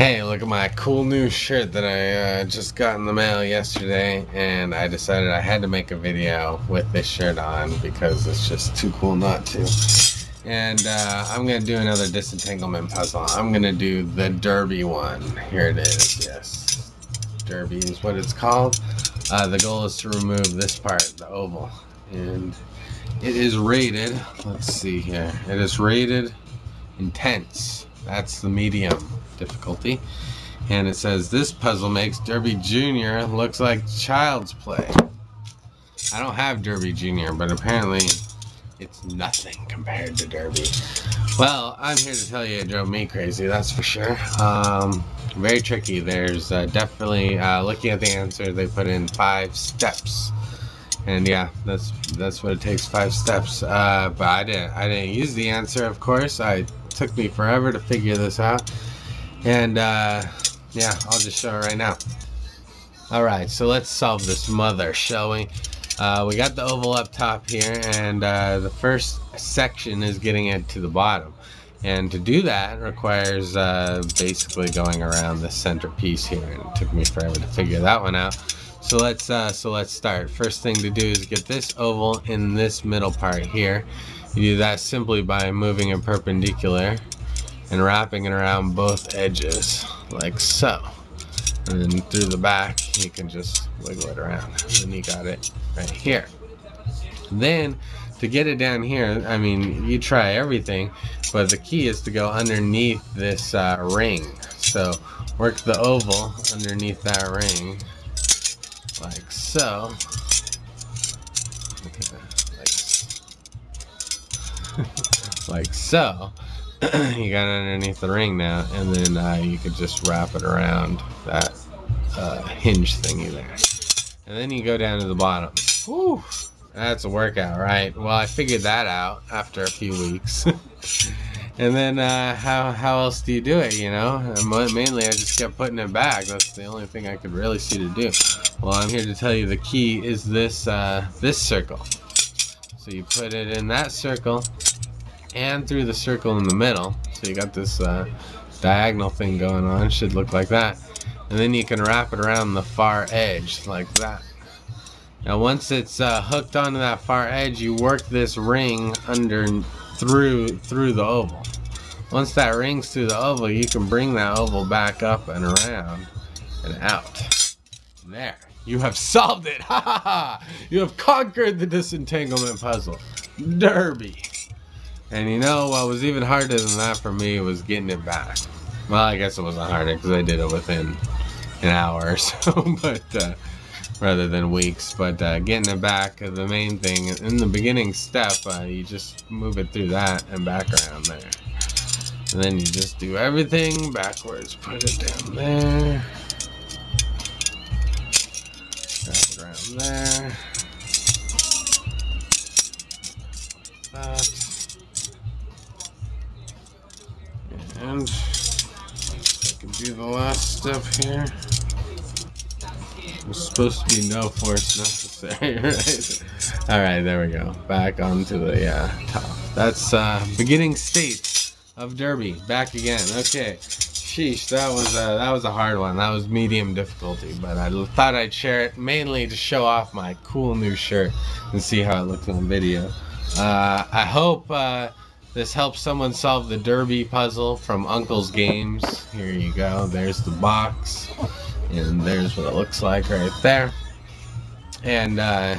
Hey, look at my cool new shirt that I uh, just got in the mail yesterday, and I decided I had to make a video with this shirt on because it's just too cool not to. And uh, I'm going to do another disentanglement puzzle. I'm going to do the derby one. Here it is, yes. Derby is what it's called. Uh, the goal is to remove this part, the oval. And it is rated, let's see here, it is rated intense. That's the medium difficulty. And it says, this puzzle makes Derby Jr. looks like child's play. I don't have Derby Jr., but apparently it's nothing compared to Derby. Well, I'm here to tell you it drove me crazy, that's for sure. Um, very tricky. There's uh, definitely, uh, looking at the answer, they put in five steps. And yeah, that's that's what it takes, five steps. Uh, but I didn't, I didn't use the answer, of course. I took me forever to figure this out. And uh, yeah, I'll just show it right now. Alright, so let's solve this mother, shall we? Uh, we got the oval up top here, and uh, the first section is getting it to the bottom. And to do that requires uh, basically going around the center piece here, and it took me forever to figure that one out. So let's uh, so let's start. First thing to do is get this oval in this middle part here. You do that simply by moving it perpendicular and wrapping it around both edges like so. And then through the back you can just wiggle it around. And you got it right here. Then to get it down here I mean you try everything but the key is to go underneath this uh, ring. So work the oval underneath that ring like so. Like, like so you got it underneath the ring now, and then uh, you could just wrap it around that uh, hinge thingy there. And then you go down to the bottom. Whew, that's a workout, right? Well, I figured that out after a few weeks. and then uh, how, how else do you do it, you know? And mainly I just kept putting it back. That's the only thing I could really see to do. Well, I'm here to tell you the key is this, uh, this circle. So you put it in that circle, and through the circle in the middle. So you got this uh, diagonal thing going on. Should look like that. And then you can wrap it around the far edge like that. Now once it's uh, hooked onto that far edge, you work this ring under through through the oval. Once that ring's through the oval, you can bring that oval back up and around and out. There. You have solved it! Ha ha ha! You have conquered the disentanglement puzzle. Derby. And you know what was even harder than that for me was getting it back. Well, I guess it wasn't harder because I did it within an hour or so, but uh, rather than weeks. But uh, getting it back, the main thing in the beginning step, uh, you just move it through that and back around there. And then you just do everything backwards. Put it down there. It around there. Can do the last step here. There's supposed to be no force necessary, right? Alright, there we go. Back onto the uh, top. That's uh, beginning state of Derby. Back again. Okay. Sheesh, that was uh, that was a hard one. That was medium difficulty, but I thought I'd share it mainly to show off my cool new shirt and see how it looks on video. Uh, I hope uh, this helps someone solve the Derby puzzle from Uncle's Games. Here you go. There's the box. And there's what it looks like right there. And uh,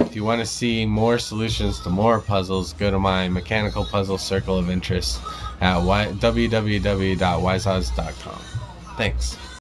if you want to see more solutions to more puzzles, go to my Mechanical Puzzle Circle of Interest at www.wiseodds.com. Thanks.